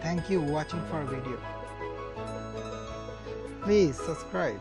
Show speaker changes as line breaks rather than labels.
Thank you watching for video. Please subscribe.